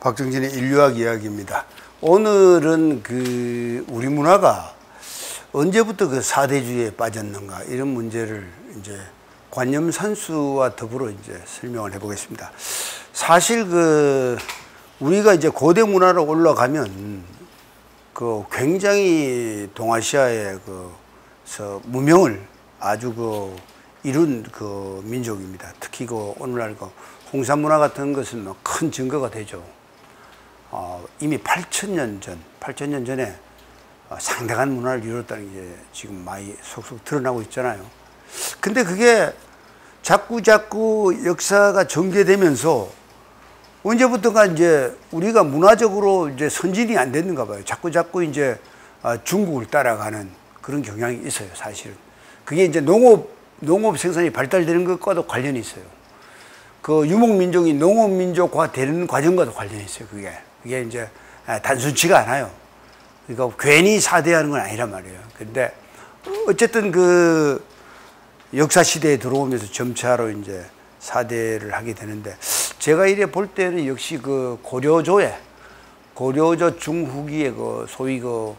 박정진의 인류학 이야기입니다. 오늘은 그 우리 문화가 언제부터 그 사대주의에 빠졌는가 이런 문제를 이제 관념 산수와 더불어 이제 설명을 해보겠습니다. 사실 그 우리가 이제 고대 문화로 올라가면 그 굉장히 동아시아의 그서 무명을 아주 그 이룬 그 민족입니다. 특히 그 오늘날 그 홍산 문화 같은 것은 뭐큰 증거가 되죠. 어, 이미 8천년 전, 8천년 전에 어, 상당한 문화를 이뤘다는 게 지금 많이 속속 드러나고 있잖아요. 근데 그게 자꾸 자꾸 역사가 전개되면서 언제부터가 이제 우리가 문화적으로 이제 선진이 안 됐는가 봐요. 자꾸 자꾸 이제 어, 중국을 따라가는 그런 경향이 있어요, 사실은. 그게 이제 농업, 농업 생산이 발달되는 것과도 관련이 있어요. 그 유목민족이 농업민족화 되는 과정과도 관련이 있어요, 그게. 그게 이제 단순치가 않아요. 그러니까 괜히 사대하는 건 아니란 말이에요. 근데 어쨌든 그 역사 시대에 들어오면서 점차로 이제 사대를 하게 되는데 제가 이래 볼 때는 역시 그 고려조에 고려조 중후기에 그 소위 그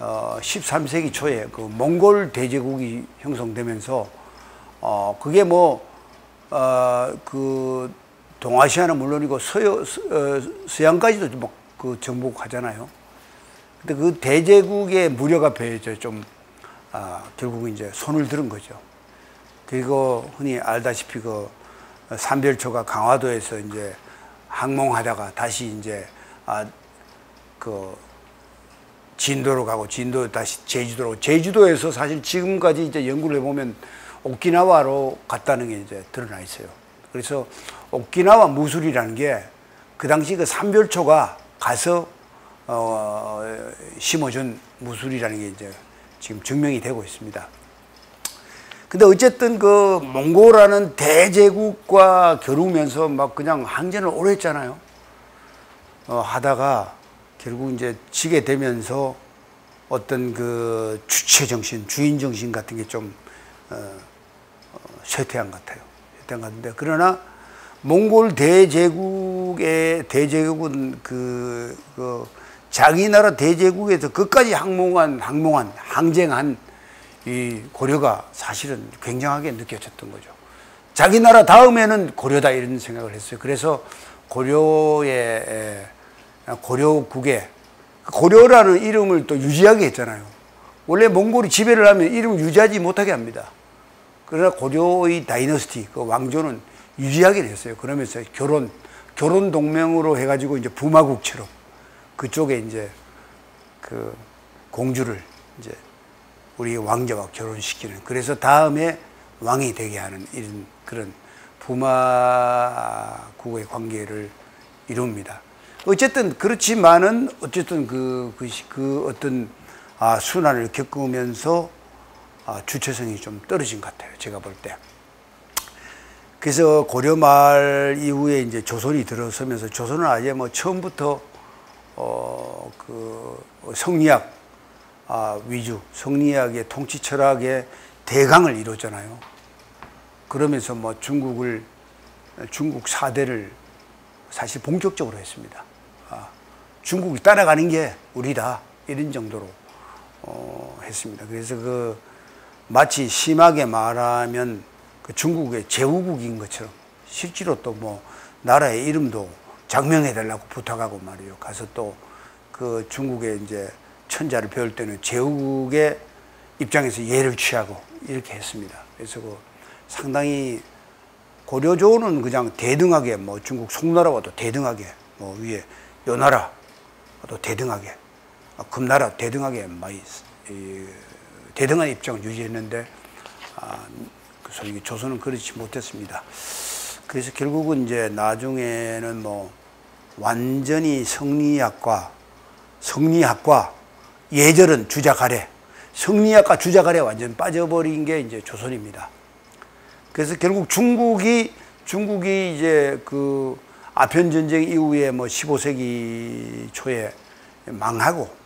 어, 13세기 초에 그 몽골 대제국이 형성되면서 어, 그게 뭐, 어, 그 동아시아는 물론이고 서여, 서, 어, 서양까지도 뭐그 정복하잖아요. 근데 그 대제국의 무력 앞에 이제 좀, 아, 결국 이제 손을 들은 거죠. 그리고 흔히 알다시피 그 삼별초가 강화도에서 이제 항몽하다가 다시 이제, 아, 그 진도로 가고 진도 다시 제주도로 제주도에서 사실 지금까지 이제 연구를 해보면 오키나와로 갔다는 게 이제 드러나 있어요. 그래서 오키나와 무술이라는 게 그 당시 그 삼별초가 가서 어, 심어준 무술이라는 게 이제 지금 증명이 되고 있습니다. 근데 어쨌든 그 몽골이라는 대제국과 겨루면서 막 그냥 항전을 오래 했잖아요. 어, 하다가 결국 이제 지게 되면서 어떤 그 주체 정신, 주인 정신 같은 게좀 어, 어, 쇠퇴한 것 같아요. 쇠퇴한 것 같은데 그러나 몽골 대제국의 대제국은 그, 그 자기 나라 대제국에서 끝까지 항몽한 항몽한 항쟁한 이 고려가 사실은 굉장하게 느껴졌던 거죠. 자기 나라 다음에는 고려다 이런 생각을 했어요. 그래서 고려의 고려국에 고려라는 이름을 또 유지하게 했잖아요. 원래 몽골이 지배를 하면 이름을 유지하지 못하게 합니다. 그러나 고려의 다이너스티, 그 왕조는 유지하게 됐어요. 그러면서 결혼, 결혼 동맹으로 해가지고 이제 부마국처럼 그쪽에 이제 그 공주를 이제 우리 왕자와 결혼시키는 그래서 다음에 왕이 되게 하는 이런 그런 부마국의 관계를 이룹니다. 어쨌든 그렇지만은 어쨌든 그, 그, 그 어떤 아, 순환을 겪으면서 아, 주체성이 좀 떨어진 것 같아요. 제가 볼 때. 그래서 고려 말 이후에 이제 조선이 들어서면서 조선은 아예 뭐 처음부터 어, 그 성리학 아, 위주, 성리학의 통치 철학의 대강을 이뤘잖아요. 그러면서 뭐 중국을 중국 사대를 사실 본격적으로 했습니다. 중국을 따라가는 게 우리다 이런 정도로 어, 했습니다. 그래서 그 마치 심하게 말하면 그 중국의 제후국인 것처럼 실제로 또 뭐 나라의 이름도 장명해 달라고 부탁하고 말이요. 가서 또 그 중국의 이제 천자를 배울 때는 제후국의 입장에서 예를 취하고 이렇게 했습니다. 그래서 그 상당히 고려조는 그냥 대등하게 뭐 중국 송나라와도 대등하게 뭐 위에 요나라 또 대등하게 어, 금나라 대등하게 많이 대등한 입장을 유지했는데 아, 그 소위 조선은 그렇지 못했습니다. 그래서 결국은 이제 나중에는 뭐 완전히 성리학과 성리학과 예절은 주작 아래 성리학과 주작 아래 완전 빠져버린 게 이제 조선입니다. 그래서 결국 중국이 중국이 이제 그 아편 전쟁 이후에 뭐 15세기 초에 망하고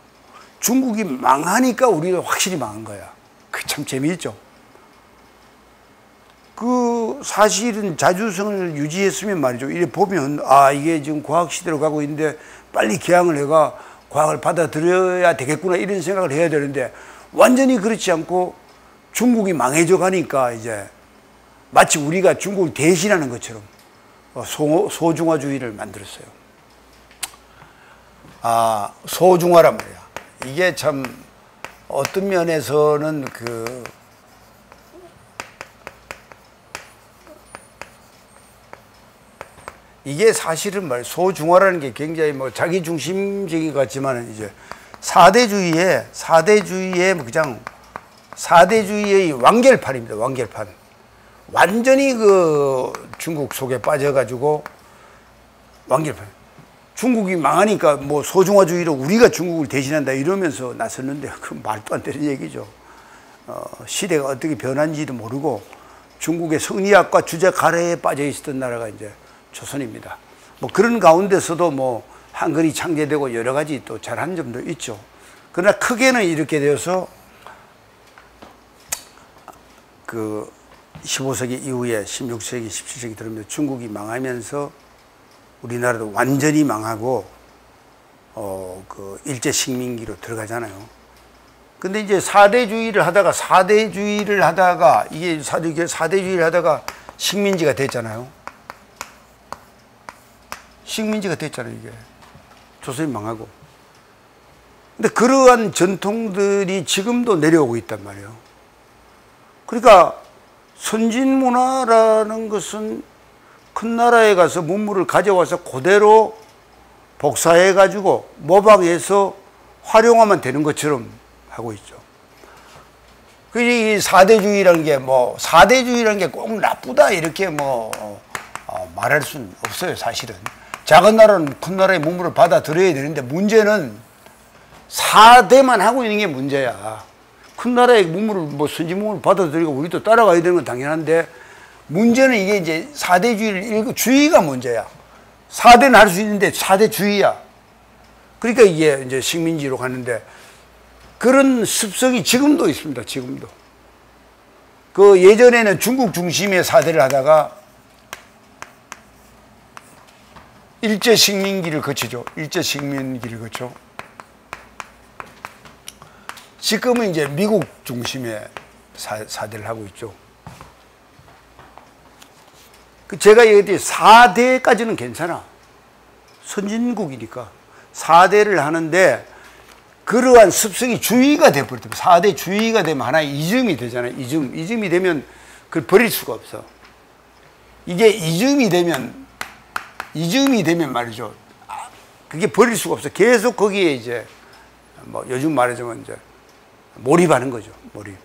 중국이 망하니까 우리가 확실히 망한 거야. 그 참 재미있죠. 그 사실은 자주성을 유지했으면 말이죠. 이래 보면 아 이게 지금 과학 시대로 가고 있는데 빨리 개항을 해가 과학을 받아들여야 되겠구나 이런 생각을 해야 되는데 완전히 그렇지 않고 중국이 망해져 가니까 이제 마치 우리가 중국을 대신하는 것처럼 소, 소중화주의를 만들었어요. 아 소중화란 말이야. 이게 참 어떤 면에서는 그 이게 사실은 말 소중화라는 게 굉장히 뭐 자기 중심적인 것 같지만 이제 사대주의의 사대주의의 뭐 그냥 사대주의의 완결판입니다. 완결판. 완전히 그 중국 속에 빠져가지고 완결판. 중국이 망하니까 뭐 소중화주의로 우리가 중국을 대신한다 이러면서 나섰는데 그 말도 안 되는 얘기죠. 어, 시대가 어떻게 변한지도 모르고 중국의 성리학과 주제 가래에 빠져 있었던 나라가 이제 조선입니다. 뭐 그런 가운데서도 뭐 한글이 창제되고 여러 가지 또 잘한 점도 있죠. 그러나 크게는 이렇게 되어서 그 15세기 이후에 16세기, 17세기 들으면 중국이 망하면서 우리나라도 완전히 망하고 어 그 일제 식민기로 들어가잖아요. 근데 이제 사대주의를 하다가 사대주의를 하다가 이게 사대 사대주의를 하다가 식민지가 됐잖아요. 식민지가 됐잖아요, 이게. 조선이 망하고. 근데 그러한 전통들이 지금도 내려오고 있단 말이에요. 그러니까 선진 문화라는 것은 큰 나라에 가서 문물을 가져와서 그대로 복사해 가지고 모방해서 활용하면 되는 것처럼 하고 있죠. 그 사대주의라는 게 뭐 사대주의라는 게 꼭 나쁘다 이렇게 뭐 어, 말할 수는 없어요, 사실은. 작은 나라는 큰 나라의 문물을 받아들여야 되는데 문제는 4대만 하고 있는 게 문제야. 큰 나라의 문물을 뭐 선진문물을 받아들이고 우리도 따라가야 되는 건 당연한데 문제는 이게 이제 4대주의를 읽고 주의가 문제야. 4대는 할 수 있는데 4대 주의야. 그러니까 이게 이제 식민지로 가는데 그런 습성이 지금도 있습니다. 지금도. 그 예전에는 중국 중심의 4대를 하다가 일제 식민기를 거치죠. 일제 식민기를 거쳐. 지금은 이제 미국 중심의 사, 대를 하고 있죠. 그 제가 얘기했듯이 4대까지는 괜찮아. 선진국이니까. 4대를 하는데 그러한 습성이 주의가 돼버리면 4대 주의가 되면 하나의 이즘이 되잖아요. 이즘. 이즘이 되면 그걸 버릴 수가 없어. 이게 이즘이 되면 이즘이 되면 말이죠. 아, 그게 버릴 수가 없어. 계속 거기에 이제 뭐 요즘 말하자면 이제 몰입하는 거죠. 몰입.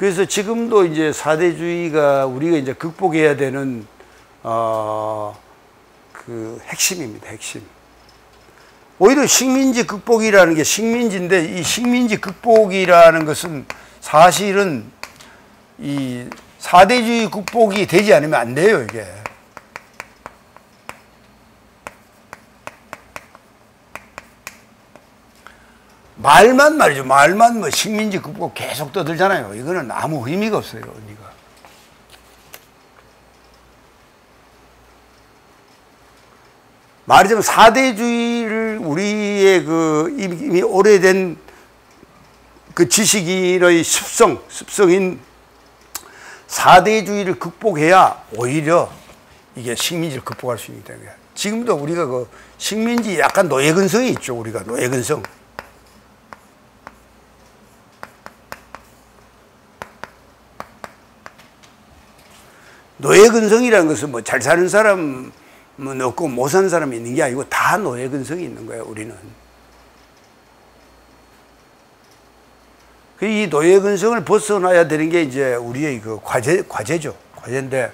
그래서 지금도 이제 사대주의가 우리가 이제 극복해야 되는 어, 그 핵심입니다. 핵심. 오히려 식민지 극복이라는 게 식민지인데 이 식민지 극복이라는 것은 사실은 이 사대주의 극복이 되지 않으면 안 돼요, 이게. 말만 말이죠. 말만 뭐 식민지 극복 계속 떠들잖아요. 이거는 아무 의미가 없어요, 의미가. 말하자면 사대주의를 우리의 그 이미 오래된 그 지식인의 습성, 습성인 사대주의를 극복해야 오히려 이게 식민지를 극복할 수 있다. 지금도 우리가 그 식민지 약간 노예근성이 있죠. 우리가 노예근성. 노예근성이라는 것은 뭐 잘 사는 사람은 없고 못 사는 사람이 있는 게 아니고 다 노예근성이 있는 거예요, 우리는. 그이 노예 근성을 벗어나야 되는 게 이제 우리의 그 과제, 과제죠. 과제인데,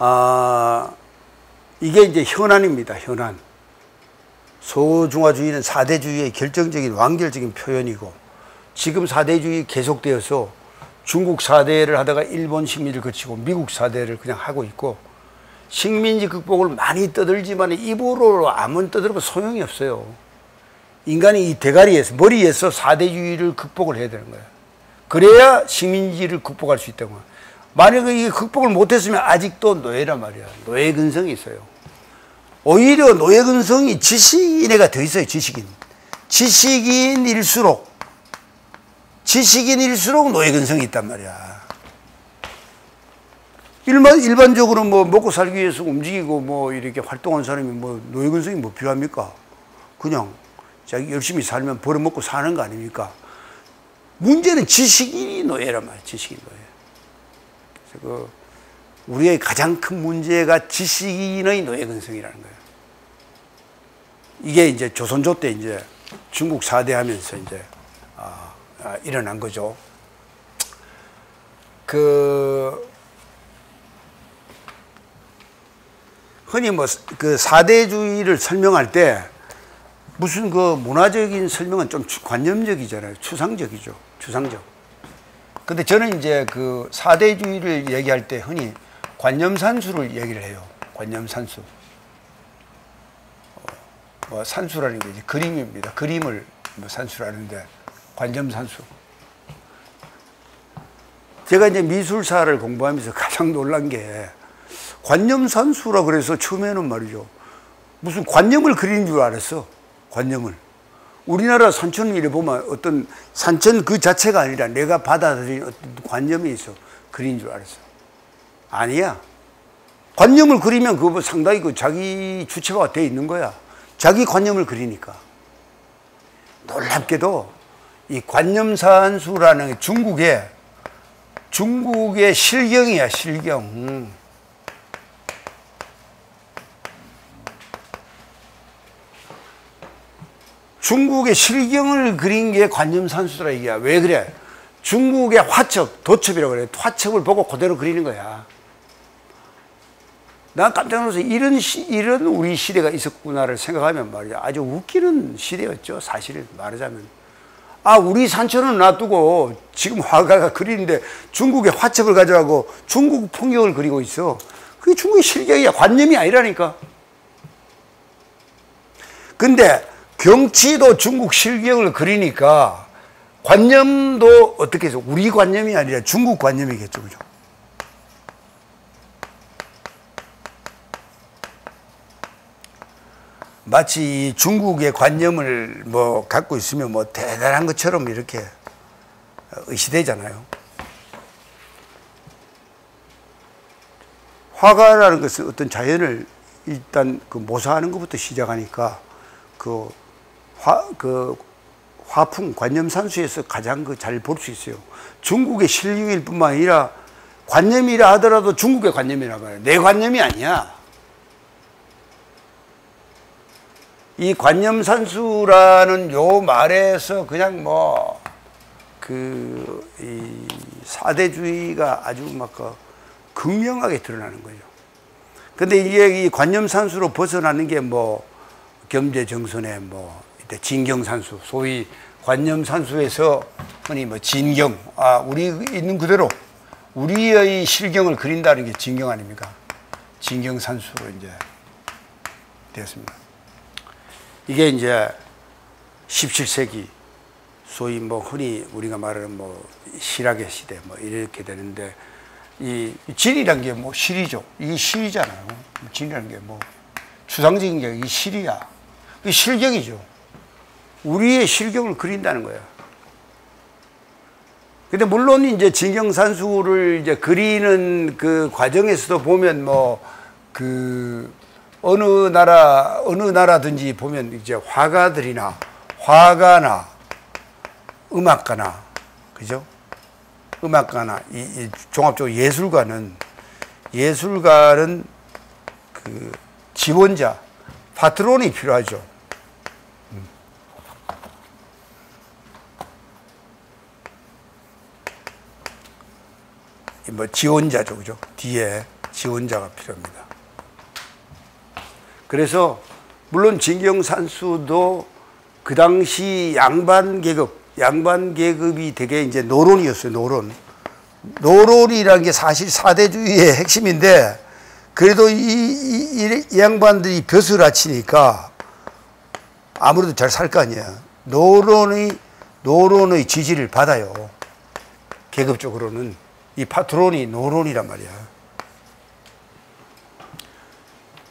아, 이게 이제 현안입니다. 현안. 소중화주의는 사대주의의 결정적인 완결적인 표현이고, 지금 사대주의 계속되어서 중국 사대를 하다가 일본 식민지를 거치고 미국 사대를 그냥 하고 있고, 식민지 극복을 많이 떠들지만 입으로 아무 떠들면 소용이 없어요. 인간이 이 대가리에서 머리에서 사대주의를 극복을 해야 되는 거예요. 그래야 식민지를 극복할 수 있다고. 만약에 이게 극복을 못했으면 아직도 노예란 말이야. 노예 근성이 있어요. 오히려 노예 근성이 지식인애가 더 있어요. 지식인. 지식인일수록 지식인일수록 노예 근성이 있단 말이야. 일반, 일반적으로 뭐 먹고 살기 위해서 움직이고 뭐 이렇게 활동한 사람이 뭐 노예 근성이 뭐 필요합니까? 그냥 자기 열심히 살면 벌어먹고 사는 거 아닙니까? 문제는 지식인이 노예란 말이에요. 지식인 노예. 그래서 그 우리의 가장 큰 문제가 지식인의 노예 근성이라는 거예요. 이게 이제 조선조 때 이제 중국 사대하면서 이제 일어난 거죠. 그 흔히 뭐 그 사대주의를 설명할 때 무슨 그 문화적인 설명은 좀 관념적이잖아요. 추상적이죠. 추상적. 근데 저는 이제 그 사대주의를 얘기할 때 흔히 관념산수를 얘기를 해요. 관념산수. 어, 뭐 산수라는 게 이제 그림입니다. 그림을 뭐 산수라는데 관념산수. 제가 이제 미술사를 공부하면서 가장 놀란 게 관념산수라 그래서 처음에는 말이죠. 무슨 관념을 그리는 줄 알았어. 관념을. 우리나라 산천을 이래 보면 어떤 산천 그 자체가 아니라 내가 받아들인 어떤 관념이 있어. 그린 줄 알았어. 아니야. 관념을 그리면 그거 상당히 그 자기 주체가 돼 있는 거야. 자기 관념을 그리니까. 놀랍게도 이 관념산수라는 중국의 중국의 실경이야, 실경. 음. 중국의 실경을 그린 게 관념산수라 이게야. 왜 그래? 중국의 화첩, 도첩이라고 그래. 화첩을 보고 그대로 그리는 거야. 난 깜짝 놀라서 이런 시, 이런 우리 시대가 있었구나를 생각하면 말이야. 아주 웃기는 시대였죠. 사실 말하자면. 아, 우리 산천은 놔두고 지금 화가가 그리는데 중국의 화첩을 가져가고 중국 풍경을 그리고 있어. 그게 중국의 실경이야. 관념이 아니라니까. 근데 경치도 중국 실경을 그리니까 관념도 어떻게 해서 우리 관념이 아니라 중국 관념이겠죠. 그죠? 마치 중국의 관념을 뭐 갖고 있으면 뭐 대단한 것처럼 이렇게 의시되잖아요. 화가라는 것은 어떤 자연을 일단 그 모사하는 것부터 시작하니까 그 화, 그 화풍 관념산수에서 가장 그 잘 볼 수 있어요. 중국의 실력일 뿐만 아니라 관념이라 하더라도 중국의 관념이라고 해요. 내 관념이 아니야. 이 관념산수라는 요 말에서 그냥 뭐, 그, 이 사대주의가 아주 막 그 극명하게 드러나는 거죠. 근데 이게 이 관념산수로 벗어나는 게 뭐, 겸재정선의 뭐, 이때 진경산수, 소위 관념산수에서 흔히 뭐 진경, 아, 우리 있는 그대로 우리의 실경을 그린다는 게 진경 아닙니까? 진경산수로 이제 되었습니다. 이게 이제 17세기 소위 뭐 흔히 우리가 말하는 뭐 실학의 시대 뭐 이렇게 되는데 이 진이란 게 뭐 실이죠. 이게 실이잖아요. 진이라는 게 뭐 추상적인 게 이 실이야. 이 실경이죠. 우리의 실경을 그린다는 거야. 근데 물론 이제 진경산수를 이제 그리는 그 과정에서도 보면 뭐 그 어느 나라 어느 나라든지 보면 이제 화가들이나 화가나 음악가나 그죠? 음악가나 이, 이 종합적으로 예술가는 예술가는 그 지원자 파트론이 필요하죠. 뭐 지원자죠, 그죠? 뒤에 지원자가 필요합니다. 그래서 물론 진경산수도 그 당시 양반 계급, 양반 계급이 되게 이제 노론이었어요, 노론. 노론이라는 게 사실 사대주의의 핵심인데 그래도 이, 이, 이 양반들이 벼슬 아치니까 아무래도 잘 살 거 아니야. 노론의, 노론의 지지를 받아요. 계급적으로는 이 파트론이 노론이란 말이야.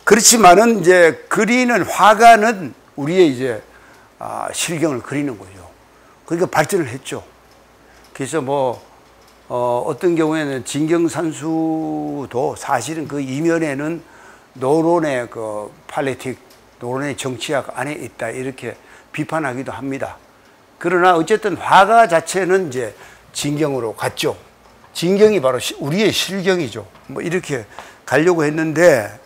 그렇지만은 이제 그리는 화가는 우리의 이제 아, 실경을 그리는 거죠. 그러니까 발전을 했죠. 그래서 뭐 어, 어떤 경우에는 진경산수도 사실은 그 이면에는 노론의 그 팔레틱, 노론의 정치학 안에 있다 이렇게 비판하기도 합니다. 그러나 어쨌든 화가 자체는 이제 진경으로 갔죠. 진경이 바로 우리의 실경이죠. 뭐 이렇게 가려고 했는데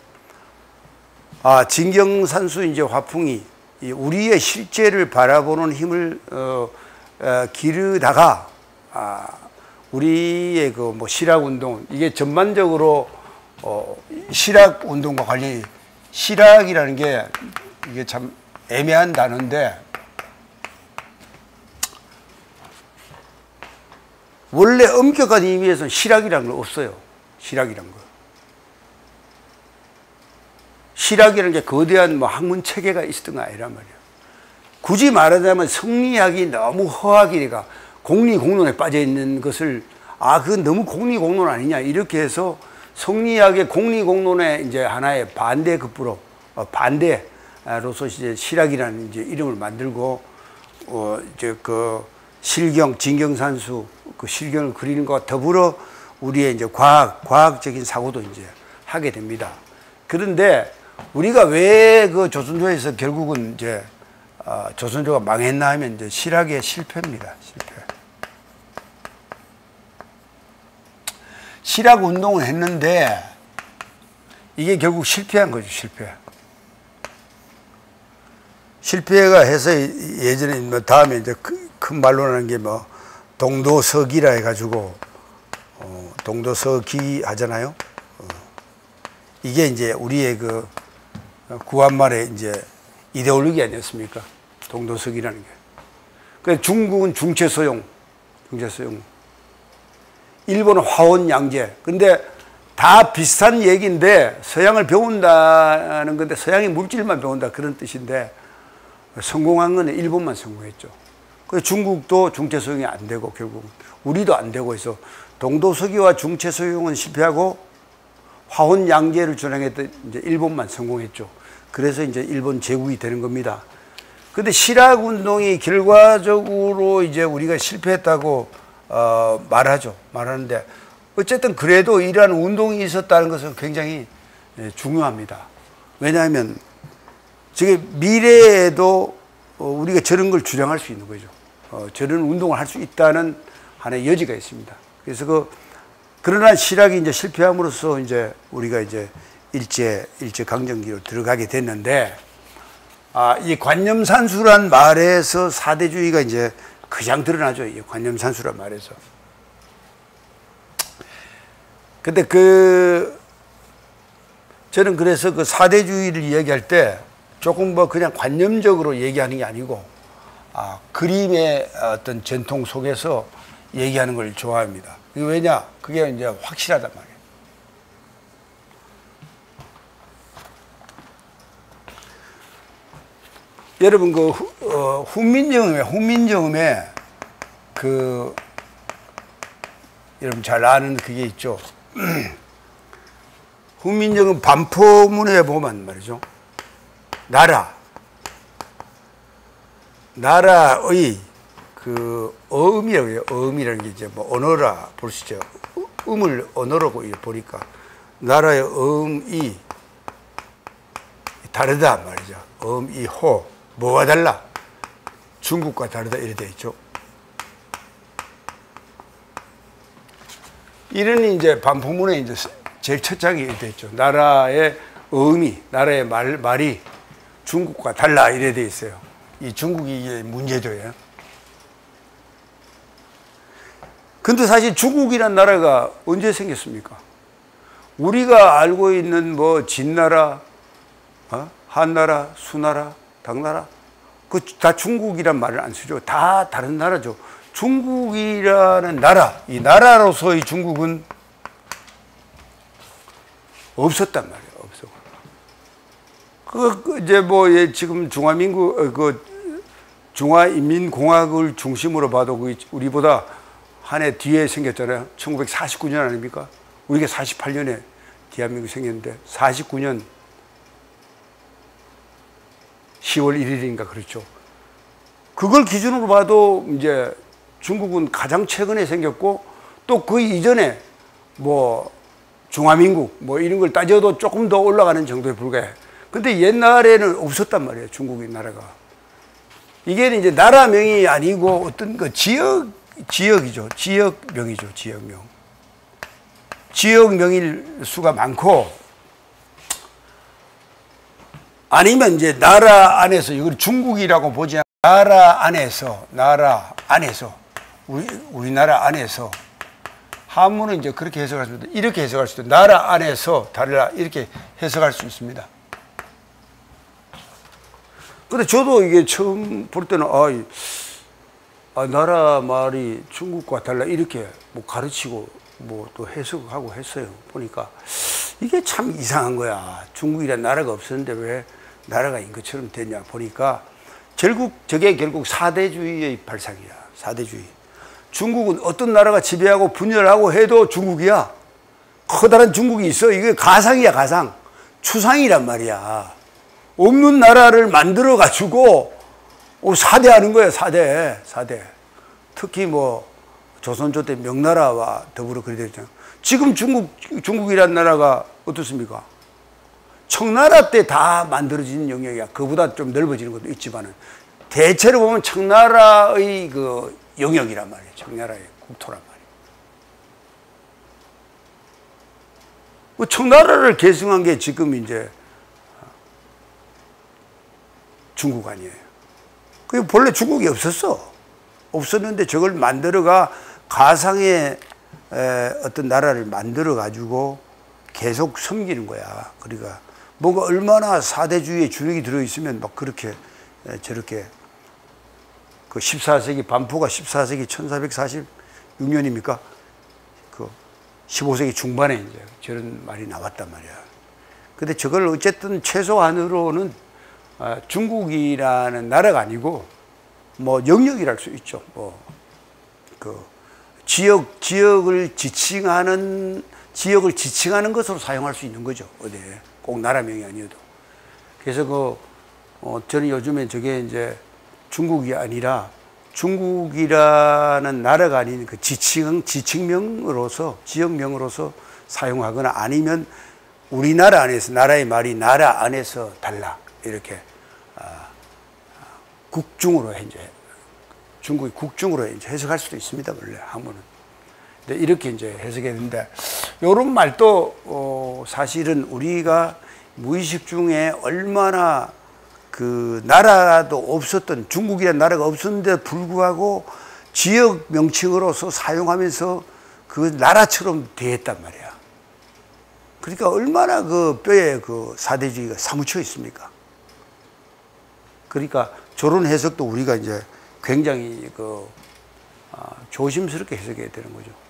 아 진경산수 이제 화풍이 우리의 실제를 바라보는 힘을 어, 어, 기르다가 아, 우리의 그 뭐 실학 운동 이게 전반적으로 어, 실학 운동과 관련이 실학이라는 게 이게 참 애매한 단어인데 원래 엄격한 의미에서는 실학이라는 건 없어요. 실학이란 거. 실학이라는 게 거대한 뭐 학문 체계가 있었던 거 아니란 말이야. 굳이 말하자면 성리학이 너무 허학이니까 공리공론에 빠져 있는 것을 아, 그건 너무 공리공론 아니냐 이렇게 해서 성리학의 공리공론의 이제 하나의 반대급부로 어, 반대로서 이제 실학이라는 이제 이름을 만들고 어 이제 그 실경 진경산수 그 실경을 그리는 것과 더불어 우리의 이제 과학 과학적인 사고도 이제 하게 됩니다. 그런데 우리가 왜 그 조선조에서 결국은 이제 어, 조선조가 망했나 하면 이제 실학의 실패입니다. 실패. 실학 운동을 했는데 이게 결국 실패한 거죠, 실패. 실패가 해서 예전에 뭐 다음에 이제 큰 말로 하는 게 뭐 동도서기라 해가지고 어, 동도서기 하잖아요. 어. 이게 이제 우리의 그 구한말의 이제 이데올로기 아니었습니까? 동도서기라는 게. 그 중국은 중체소용, 중체소용. 일본은 화원양제. 근데 다 비슷한 얘기인데 서양을 배운다는 건데 서양의 물질만 배운다 그런 뜻인데 성공한 거는 일본만 성공했죠. 그 중국도 중체소용이 안 되고 결국 우리도 안 되고 해서 동도서기와 중체소용은 실패하고 화원양제를 주장했던 이제 일본만 성공했죠. 그래서 이제 일본 제국이 되는 겁니다. 근데 실학 운동이 결과적으로 이제 우리가 실패했다고 어, 말하죠. 말하는데 어쨌든 그래도 이러한 운동이 있었다는 것은 굉장히 예, 중요합니다. 왜냐하면 지금 미래에도 어, 우리가 저런 걸 주장할 수 있는 거죠. 어, 저런 운동을 할 수 있다는 하나의 여지가 있습니다. 그래서 그 그러나 실학이 이제 실패함으로써 이제 우리가 이제 일제 일제 강점기로 들어가게 됐는데 아, 이 관념산수란 말에서 사대주의가 이제 그냥 드러나죠. 이 관념산수란 말에서. 근데 그 저는 그래서 그 사대주의를 이야기할 때 조금 뭐 그냥 관념적으로 얘기하는 게 아니고 아, 그림의 어떤 전통 속에서 얘기하는 걸 좋아합니다. 왜냐? 그게 이제 확실하단 말이에요. 여러분 그 어, 훈민정음에 훈민정음에 그 여러분 잘 아는 그게 있죠. 훈민정음 반포문에 보면 말이죠. 나라 나라의 그 어음이라고 해요. 어음이라는 게 이제 뭐 언어라 볼 수 있죠. 음을 언어라고 보니까 나라의 음이 다르다 말이죠. 음이 호 뭐가 달라? 중국과 다르다 이래 돼 있죠. 이런 이제 반포문에 이제 제일 첫 장이 이래 있죠. 나라의 의미, 나라의 말, 말이 중국과 달라 이래 돼 있어요. 이 중국이 이게 문제죠. 예. 근데 사실 중국이란 나라가 언제 생겼습니까? 우리가 알고 있는 뭐 진나라, 어? 한나라, 수나라, 당나라 그 다 중국이란 말을 안 쓰죠. 다 다른 나라죠. 중국이라는 나라, 이 나라로서의 중국은 없었단 말이에요. 없어. 그, 그 이제 뭐 예, 지금 중화민국 어, 그 중화인민공화국을 중심으로 봐도 그 우리보다 한 해 뒤에 생겼잖아요. 1949년 아닙니까? 우리가 48년에 대한민국이 생겼는데 49년 10월 1일인가 그렇죠. 그걸 기준으로 봐도 이제 중국은 가장 최근에 생겼고 또 그 이전에 뭐 중화민국 뭐 이런 걸 따져도 조금 더 올라가는 정도에 불과해. 근데 옛날에는 없었단 말이에요. 중국의 나라가. 이게 이제 나라명이 아니고 어떤 그 지역, 지역이죠. 지역명이죠. 지역명. 지역명일 수가 많고 아니면 이제 나라 안에서 이걸 중국이라고 보지 않고 나라 안에서 나라 안에서 우리 우리나라 안에서 한문은 이제 그렇게 해석할 수 있다. 이렇게 해석할 수 있다. 나라 안에서 달라 이렇게 해석할 수 있습니다. 근데 저도 이게 처음 볼 때는 아, 아 나라 말이 중국과 달라 이렇게 뭐 가르치고 뭐 또 해석하고 했어요. 보니까 이게 참 이상한 거야. 중국이란 나라가 없었는데 왜 나라가 인 것처럼 됐냐 보니까 결국 저게 결국 사대주의의 발상이야. 사대주의. 중국은 어떤 나라가 지배하고 분열하고 해도 중국이야. 커다란 중국이 있어. 이게 가상이야, 가상. 추상이란 말이야. 없는 나라를 만들어 가지고 사대하는 거예요, 사대. 사대. 특히 뭐 조선조 때 명나라와 더불어 그래 되잖아. 지금 중국 중국이란 나라가 어떻습니까? 청나라 때 다 만들어진 영역이야. 그보다 좀 넓어지는 것도 있지만은 대체로 보면 청나라의 그 영역이란 말이에요. 청나라의 국토란 말이에요. 뭐 청나라를 계승한 게 지금 이제 중국 아니에요. 그 본래 중국이 없었어. 없었는데 저걸 만들어가 가상의 어떤 나라를 만들어 가지고 계속 섬기는 거야. 그러니까 뭐가 얼마나 사대주의의 주력이 들어있으면 막 그렇게 저렇게 그 14세기 반포가 14세기 1446년입니까? 그 15세기 중반에 이제 저런 말이 나왔단 말이야. 근데 저걸 어쨌든 최소한으로는 아, 중국이라는 나라가 아니고 뭐 영역이랄 수 있죠. 뭐그 지역 지역을 지칭하는 지역을 지칭하는 것으로 사용할 수 있는 거죠. 어디에 꼭 나라명이 아니어도. 그래서 그 어, 저는 요즘에 저게 이제 중국이 아니라 중국이라는 나라가 아닌 그 지칭, 지칭명으로서, 지역명으로서 사용하거나 아니면 우리나라 안에서, 나라의 말이 나라 안에서 달라. 이렇게, 아, 국중으로 이제, 중국이 국중으로 이제 해석할 수도 있습니다. 원래 한문은. 근데 이렇게 이제 해석했는데, 요런 말도, 어, 사실은 우리가 무의식 중에 얼마나 그 나라도 없었던 중국이라는 나라가 없었는데 불구하고 지역 명칭으로서 사용하면서 그 나라처럼 대했단 말이야. 그러니까 얼마나 그 뼈에 그 사대주의가 사무쳐 있습니까? 그러니까 저런 해석도 우리가 이제 굉장히 그 아, 조심스럽게 해석해야 되는 거죠.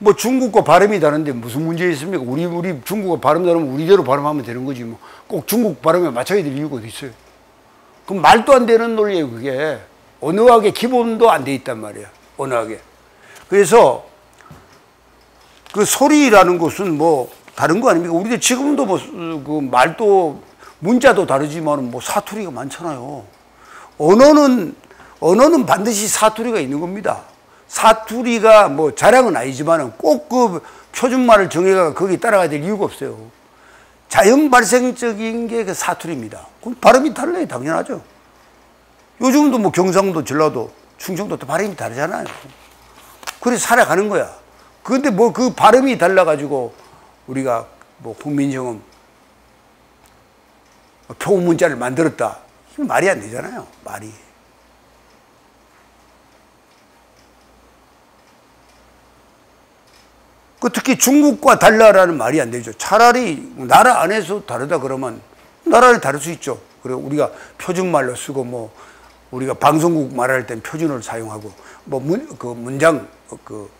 뭐 중국과 발음이 다른데 무슨 문제 있습니까? 우리 우리 중국어 발음 다르면 우리대로 발음하면 되는 거지 뭐 꼭 중국 발음에 맞춰야 될 이유가 어디 있어요? 그럼 말도 안 되는 논리예요 그게 언어학의 기본도 안 돼 있단 말이야 언어학에 그래서 그 소리라는 것은 뭐 다른 거 아닙니까? 우리도 지금도 뭐 그 말도 문자도 다르지만 뭐 사투리가 많잖아요. 언어는 언어는 반드시 사투리가 있는 겁니다. 사투리가 뭐 자랑은 아니지만은 꼭그 표준말을 정해가 거기 따라가야 될 이유가 없어요. 자연 발생적인 게 그 사투리입니다. 그럼 발음이 달라요. 당연하죠. 요즘도 뭐 경상도, 전라도, 충청도 또 발음이 다르잖아요. 그래서 살아가는 거야. 그런데 뭐 그 발음이 달라가지고 우리가 뭐 국민정음 표문자를 만들었다. 말이 안 되잖아요. 말이. 그 특히 중국과 달라라는 말이 안 되죠. 차라리 나라 안에서 다르다 그러면 나라를 다를 수 있죠. 그리고 우리가 표준말로 쓰고 뭐 우리가 방송국 말할 땐 표준어를 사용하고 뭐 문 그 문장 그,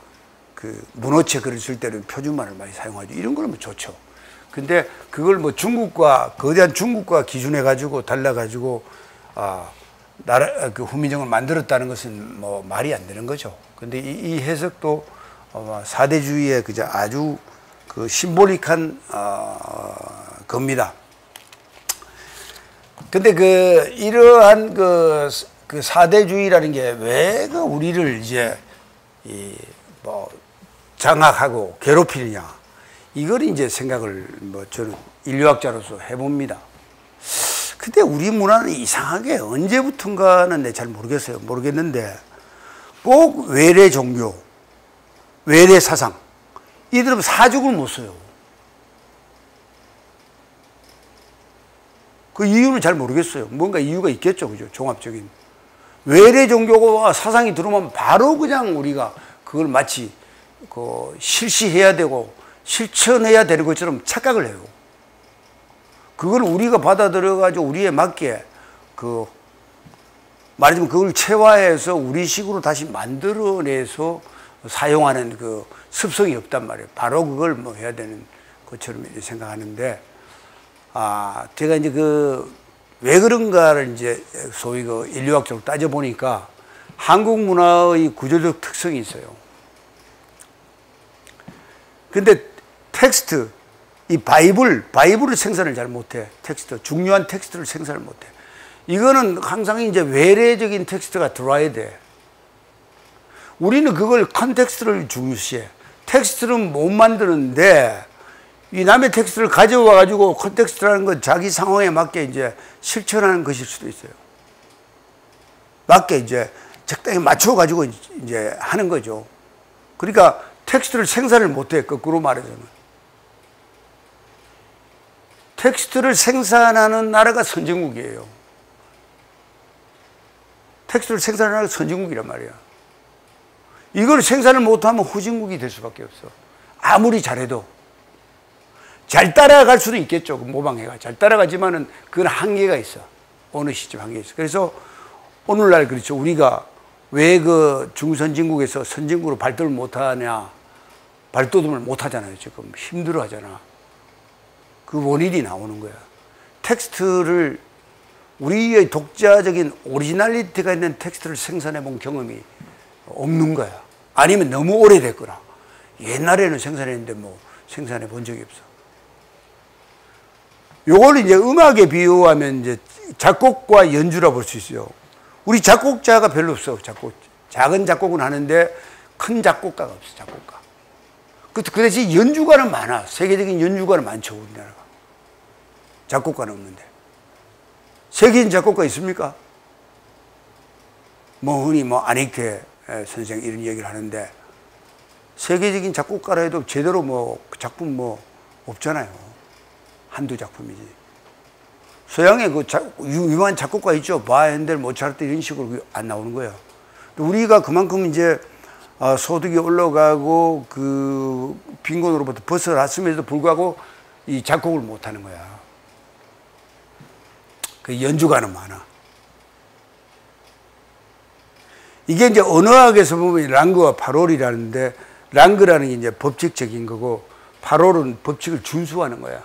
그 문어체 글을 쓸 때는 표준말을 많이 사용하죠. 이런 거는 뭐 좋죠. 근데 그걸 뭐 중국과 거대한 중국과 기준해 가지고 달라 가지고 아 나라 그 후민정을 만들었다는 것은 뭐 말이 안 되는 거죠. 근데 이, 이 해석도 어, 사대주의의 그저 아주 그 심볼릭한 어, 겁니다. 근데 그 이러한 그, 그 사대주의라는 게 왜 그 우리를 이제 이 뭐 장악하고 괴롭히느냐 이걸 이제 생각을 뭐 저는 인류학자로서 해봅니다. 근데 우리 문화는 이상하게 언제부턴가는 내잘 모르겠어요. 모르겠는데 꼭 외래 종교, 외래 사상 이들은 사죽을 못 써요. 그 이유를 잘 모르겠어요. 뭔가 이유가 있겠죠. 그죠? 종합적인. 외래 종교와 사상이 들어오면 바로 그냥 우리가 그걸 마치 그 실시해야 되고 실천해야 되는 것처럼 착각을 해요. 그걸 우리가 받아들여가지고 우리에 맞게 그 말하자면 그걸 체화해서 우리식으로 다시 만들어내서 사용하는 그 습성이 없단 말이에요. 바로 그걸 뭐 해야 되는 것처럼 생각하는데 아, 제가 이제 그, 왜 그런가를 이제 소위 그 인류학적으로 따져보니까 한국 문화의 구조적 특성이 있어요. 근데 텍스트, 이 바이블, 바이블을 생산을 잘 못해. 텍스트, 중요한 텍스트를 생산을 못해. 이거는 항상 이제 외래적인 텍스트가 들어와야 돼. 우리는 그걸 context를 중시해. 텍스트는 못 만드는데 이 남의 텍스트를 가져와 가지고 context라는 건 자기 상황에 맞게 이제 실천하는 것일 수도 있어요. 맞게 이제 적당히 맞춰 가지고 이제 하는 거죠. 그러니까 텍스트를 생산을 못 해. 거꾸로 말해서는. 텍스트를 생산하는 나라가 선진국이에요. 텍스트를 생산하는 선진국이란 말이야. 이걸 생산을 못하면 후진국이 될 수밖에 없어. 아무리 잘해도. 잘 따라갈 수는 있겠죠. 그 모방해가. 잘 따라가지만은 그건 한계가 있어. 어느 시점 한계 있어. 그래서 오늘날 그렇죠. 우리가 왜 그 중선진국에서 선진국으로 발돋을 못하냐. 발돋움을 못하잖아요. 지금 힘들어 하잖아. 그 원인이 나오는 거야. 텍스트를 우리의 독자적인 originality가 있는 텍스트를 생산해 본 경험이 없는 거야. 아니면 너무 오래됐거나. 옛날에는 생산했는데 뭐 생산해 본 적이 없어. 요걸 이제 음악에 비유하면 이제 작곡과 연주라 볼 수 있어요. 우리 작곡자가 별로 없어. 작곡 작은 작곡은 하는데 큰 작곡가가 없어. 작곡가. 그, 그 대신 연주가는 많아. 세계적인 연주가는 많죠. 우리나라가. 작곡가는 없는데. 세계인 작곡가 있습니까? 뭐 흔히 뭐 아니케 선생 이런 얘기를 하는데 세계적인 작곡가라 해도 제대로 뭐 작품 뭐 없잖아요. 한두 작품이지. 서양의 그 자, 유명한 작곡가 있죠. 바헨델, 모차르트 이런 식으로 안 나오는 거예요. 우리가 그만큼 이제 어, 소득이 올라가고 그 빈곤으로부터 벗어났음에도 불구하고 이 작곡을 못 하는 거야. 그 연주가는 많아. 이게 이제 언어학에서 보면 랑그와 파롤이라는데 랑그라는 게 이제 법칙적인 거고 파롤은 법칙을 준수하는 거야.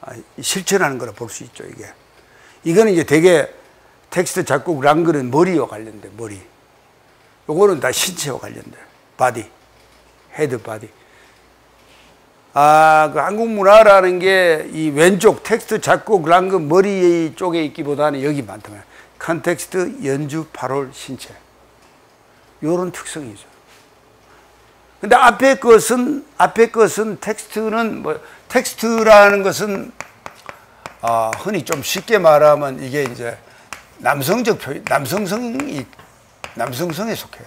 아, 실천하는 거라 볼 수 있죠, 이게. 이거는 이제 되게 텍스트 작곡 랑그는 머리와 관련돼, 머리. 요거는 다 신체와 관련돼. Body. Head body. 아, 그 한국 문화라는 게 이 왼쪽 텍스트 작곡 랑그 머리 쪽에 있기보다는 여기 많다면 context 연주 파롤 신체. 요런 특성이죠. 근데 앞에 것은 앞에 것은 텍스트는 뭐 텍스트라는 것은 어, 흔히 좀 쉽게 말하면 이게 이제 남성적 표현, 남성성이 남성성에 속해요.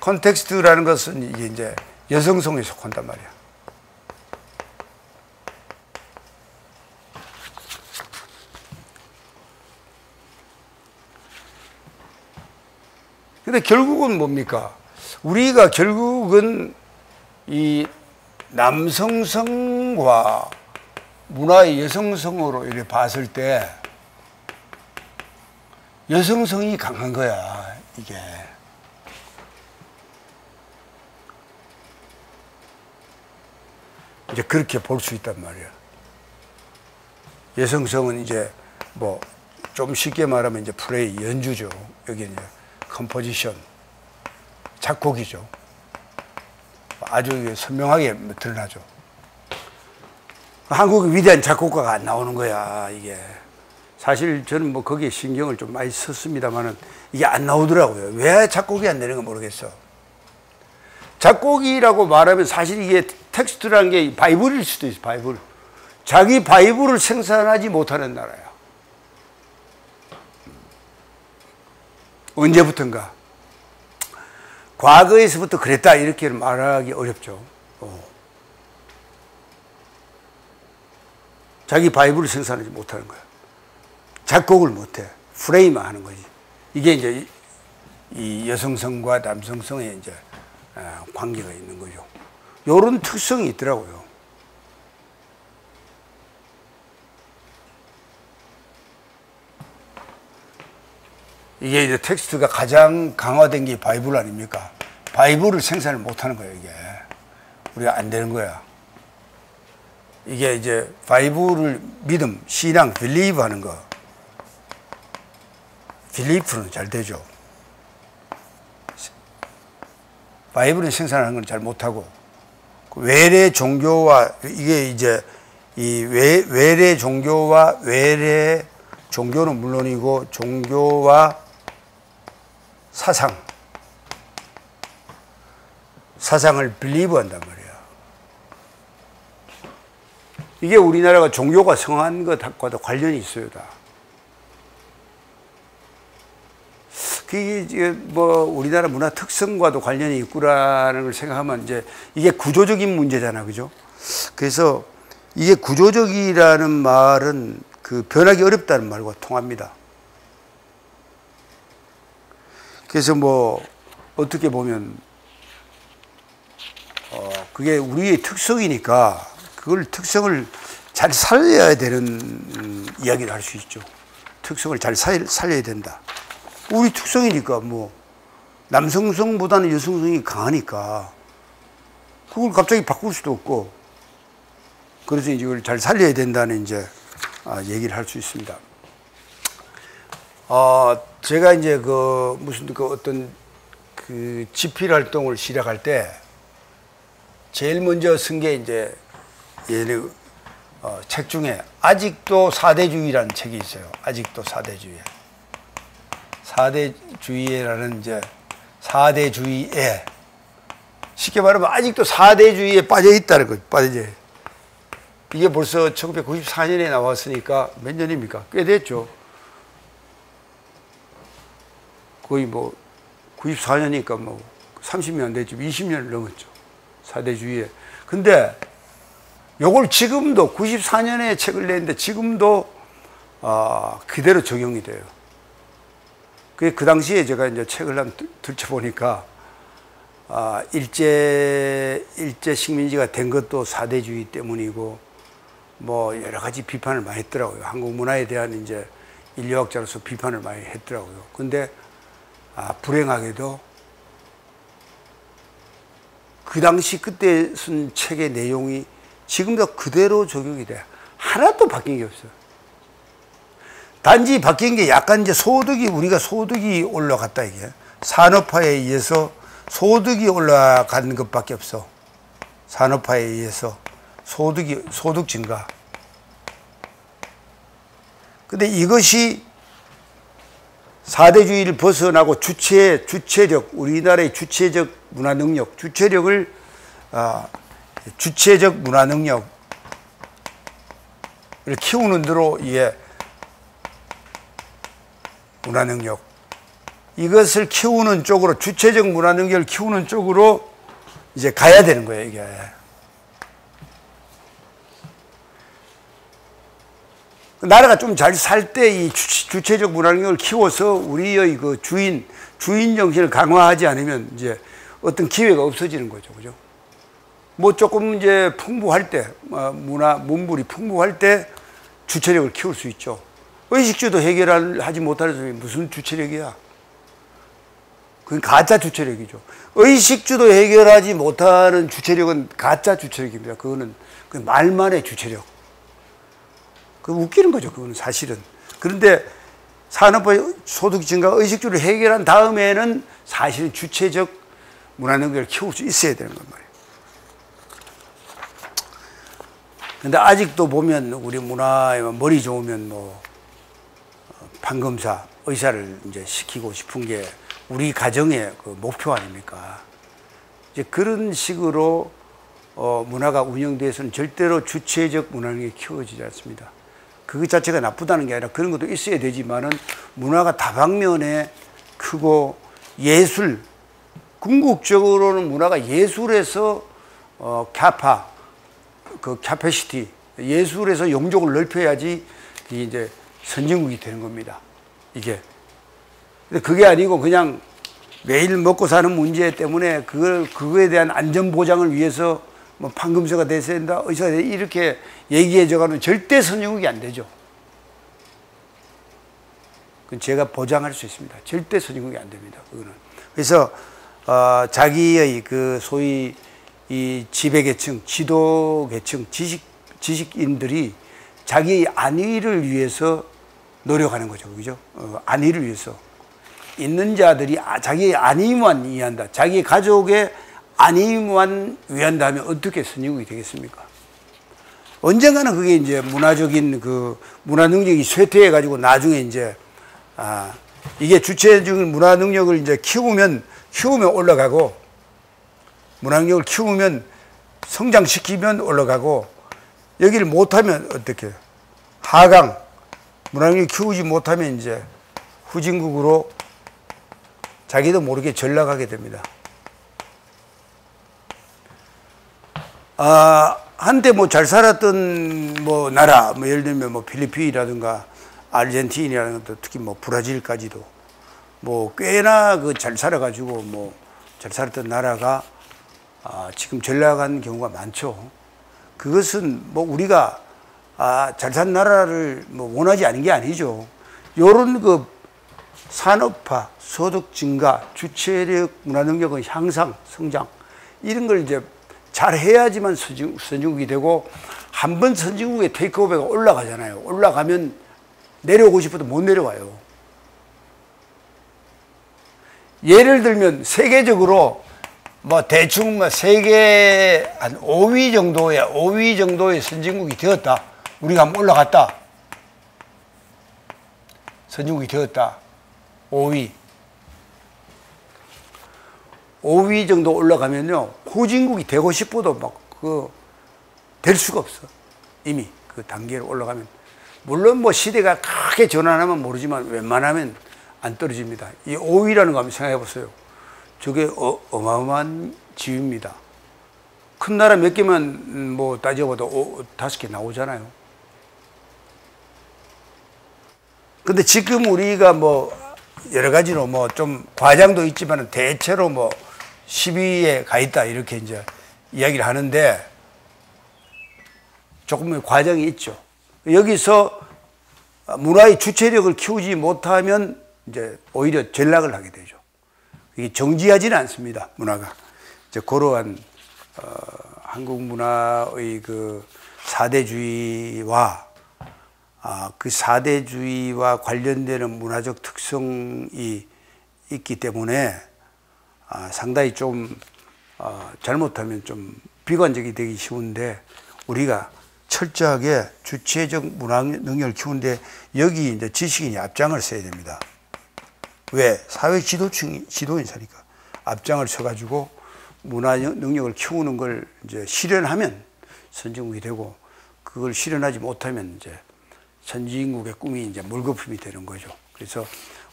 context라는 것은 이게 이제 여성성에 속한단 말이야. 근데 결국은 뭡니까? 우리가 결국은 이 남성성과 문화의 여성성으로 이렇게 봤을 때 여성성이 강한 거야, 이게. 이제 그렇게 볼 수 있단 말이야. 여성성은 이제 뭐 좀 쉽게 말하면 이제 플레이 연주죠. 여기 이제 composition 작곡이죠. 아주 선명하게 드러나죠. 한국의 위대한 작곡가가 안 나오는 거야, 이게. 사실 저는 뭐 거기에 신경을 좀 많이 썼습니다만은 이게 안 나오더라고요. 왜 작곡이 안 되는 가 모르겠어. 작곡이라고 말하면 사실 이게 텍스트라는 게 바이블일 수도 있어, 바이블. 자기 바이블을 생산하지 못하는 나라야. 언제부턴가. 과거에서부터 그랬다, 이렇게 말하기 어렵죠. 어. 자기 바이블을 생산하지 못하는 거야. 작곡을 못해. 플레이만 하는 거지. 이게 이제 이 여성성과 남성성의 이제 아, 관계가 있는 거죠. 요런 특성이 있더라고요. 이게 이제 텍스트가 가장 강화된 게 바이블 아닙니까? 바이블을 생산을 못 하는 거예요, 이게. 우리가 안 되는 거야. 이게 이제 바이블을 믿음, 신앙, 빌리브 하는 거. 빌리프는 잘 되죠. 바이블을 생산하는 건 잘 못하고 외래 종교와 이게 이제 이 외, 외래 종교와 외래 종교는 물론이고 종교와 사상 사상을 빌리브 한단 말이야. 이게 우리나라가 종교가 성한 것과도 관련이 있어요, 다. 그게 뭐 우리나라 문화 특성과도 관련이 있구라는 걸 생각하면 이제 이게 구조적인 문제잖아, 그죠? 그래서 이게 구조적이라는 말은 그 변하기 어렵다는 말과 통합니다. 그래서 뭐 어떻게 보면 어 그게 우리의 특성이니까 그걸 특성을 잘 살려야 되는 음, 이야기를 할 수 있죠. 특성을 잘 살려야 된다. 우리 특성이니까 뭐 남성성보다는 여성성이 강하니까 그걸 갑자기 바꿀 수도 없고 그래서 이걸 잘 살려야 된다는 이제 아, 얘기를 할 수 있습니다. 어, 제가 이제 그 무슨 그 어떤 그 집필 활동을 시작할 때 제일 먼저 쓴 게 이제 예를 어, 책 중에 아직도 사대주의라는 책이 있어요. 아직도 사대주의. 사대주의라는 이제 사대주의에 쉽게 말하면 아직도 사대주의에 빠져 있다는 거죠. 빠져 이게 벌써 1994년에 나왔으니까 몇 년입니까? 꽤 됐죠. 거의 뭐 94년이니까 뭐 30년 됐죠. 20년을 넘었죠. 사대주의에. 근데 요걸 지금도 94년에 책을 냈는데 지금도 어, 그대로 적용이 돼요. 그, 그 당시에 제가 이제 책을 한번 들춰보니까, 아, 일제, 일제 식민지가 된 것도 사대주의 때문이고, 뭐 여러 가지 비판을 많이 했더라고요. 한국 문화에 대한 이제 인류학자로서 비판을 많이 했더라고요. 근데, 아, 불행하게도 그 당시 그때 쓴 책의 내용이 지금도 그대로 적용이 돼. 하나도 바뀐 게 없어요. 단지 바뀐 게 약간 이제 소득이 우리가 소득이 올라갔다 이게 산업화에 의해서 소득이 올라간 것밖에 없어. 산업화에 의해서 소득이 소득 증가. 근데 이것이 사대주의를 벗어나고 주체 주체적 우리나라의 주체적 문화 능력, 주체력을 아, 주체적 문화 능력을 키우는 대로 이게 문화 능력. 이것을 키우는 쪽으로 주체적 문화 능력을 키우는 쪽으로 이제 가야 되는 거예요 이게 나라가 좀 잘 살 때 이 주체적 문화 능력을 키워서 우리의 그 주인 주인 정신을 강화하지 않으면 이제 어떤 기회가 없어지는 거죠 그죠 뭐 조금 이제 풍부할 때 어, 문화 문물이 풍부할 때 주체력을 키울 수 있죠 의식주도 해결하지 못하는 사람이 무슨 주체력이야? 그건 가짜 주체력이죠. 의식주도 해결하지 못하는 주체력은 가짜 주체력입니다. 그거는 그 말만의 주체력. 그 웃기는 거죠. 그거는 사실은. 그런데 산업화 소득 증가 의식주를 해결한 다음에는 사실은 주체적 문화 능력을 키울 수 있어야 되는 건 말이에요. 근데 아직도 보면 우리 문화에 머리 좋으면 뭐 판검사 의사를 이제 시키고 싶은 게 우리 가정의 그 목표 아닙니까? 이제 그런 식으로 어 문화가 운영돼서는 절대로 주체적 문화능력이 키워지지 않습니다. 그 자체가 나쁘다는 게 아니라 그런 것도 있어야 되지만은 문화가 다방면에 크고 예술 궁극적으로는 문화가 예술에서 어 capa 그 capacity 예술에서 영역을 넓혀야지 이제 선진국이 되는 겁니다. 이게. 근데 그게 아니고 그냥 매일 먹고 사는 문제 때문에 그걸, 그거에 대한 안전 보장을 위해서 뭐 판금서가 됐어야 된다, 의사가 된다, 이렇게 얘기해져 가면 절대 선진국이 안 되죠. 그건 제가 보장할 수 있습니다. 절대 선진국이 안 됩니다. 그거는. 그래서, 어, 자기의 그 소위 이 지배계층, 지도계층, 지식, 지식인들이 자기의 안위를 위해서 노력하는 거죠. 그죠? 어, 안위를 위해서. 있는 자들이 아, 자기의 안위만 이해한다. 자기 가족의 안위만 위한다면 어떻게 선진국이 되겠습니까? 언젠가는 그게 이제 문화적인 그 문화 능력이 쇠퇴해 가지고 나중에 이제 아 이게 주체적인 문화 능력을 이제 키우면 키우면 올라가고 문화 능력을 키우면 성장시키면 올라가고 여기를 못하면 어떻게 하강 문화력을 키우지 못하면 이제 후진국으로 자기도 모르게 전락하게 됩니다. 아, 한때 뭐 잘 살았던 뭐 나라, 뭐 예를 들면 뭐 필리핀이라든가 아르헨티나라든가 특히 뭐 브라질까지도 뭐 꽤나 그 잘 살아가지고 뭐 잘 살았던 나라가 아, 지금 전락한 경우가 많죠. 그것은 뭐 우리가 아, 잘 산 나라를 뭐 원하지 않은 게 아니죠. 요런 그 산업화, 소득 증가, 주체력, 문화 능력의 향상, 성장 이런 걸 이제 잘 해야지만 선진국, 이 되고 한 번 선진국의 테이크오버가 올라가잖아요. 올라가면 내려오고 싶어도 못 내려와요. 예를 들면 세계적으로 뭐 대충 뭐 세계 한 5위 정도의 5위 정도의 선진국이 되었다. 우리가 한번 올라갔다. 선진국이 되었다. 5위. 5위 정도 올라가면요. 후진국이 되고 싶어도 막 그 될 수가 없어. 이미 그 단계로 올라가면. 물론 뭐 시대가 크게 전환하면 모르지만 웬만하면 안 떨어집니다. 이 5위라는 거 한번 생각해 보세요. 저게 어, 어마어마한 지위입니다. 큰 나라 몇 개만 뭐 따져봐도 다섯 개 나오잖아요. 근데 지금 우리가 뭐 여러 가지로 뭐 좀 과장도 있지만 대체로 뭐 10위에 가 있다 이렇게 이제 이야기를 하는데 조금 과정이 있죠. 여기서 문화의 주체력을 키우지 못하면 이제 오히려 전락을 하게 되죠. 이게 정지하지는 않습니다. 문화가. 이제 그러한 어, 한국 문화의 그 사대주의와 아, 그 사대주의와 관련되는 문화적 특성이 있기 때문에 아, 상당히 좀 어, 잘못하면 좀 비관적이 되기 쉬운데 우리가 철저하게 주체적 문화 능력을 키우는데 여기 이제 지식인이 앞장을 서야 됩니다. 왜? 사회 지도층이 지도인사니까 앞장을 서가지고 문화 능력을 키우는 걸 이제 실현하면 선진국이 되고 그걸 실현하지 못하면 이제 선진국의 꿈이 이제 물거품이 되는 거죠. 그래서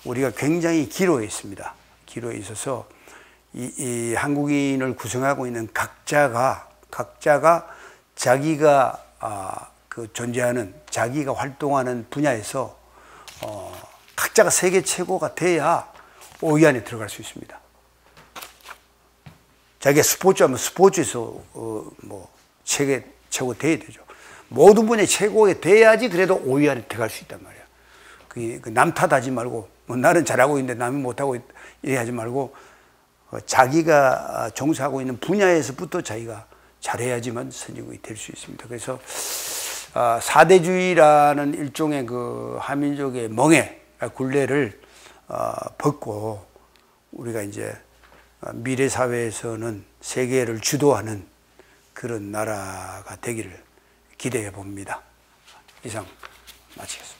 우리가 굉장히 기로에 있습니다. 기로에 있어서 이, 이 한국인을 구성하고 있는 각자가 각자가 자기가 아, 그 존재하는 자기가 활동하는 분야에서 어, 각자가 세계 최고가 돼야 5위 안에 들어갈 수 있습니다. 자기가 스포츠 하면 스포츠에서 어, 뭐 세계 최고 돼야 되죠. 모든 분야의 최고에 돼야지 그래도 5위 안에 들어갈 수 있단 말이야. 그, 그남 탓하지 말고 뭐 나는 잘하고 있는데 남이 못하고 이래 하지 말고 어, 자기가 종사하고 있는 분야에서부터 자기가 잘해야지만 선진국이 될 수 있습니다. 그래서 아, 사대주의라는 일종의 그 한민족의 멍에 굴레를 어, 벗고 우리가 이제 미래 사회에서는 세계를 주도하는 그런 나라가 되기를 기대해 봅니다. 이상 마치겠습니다.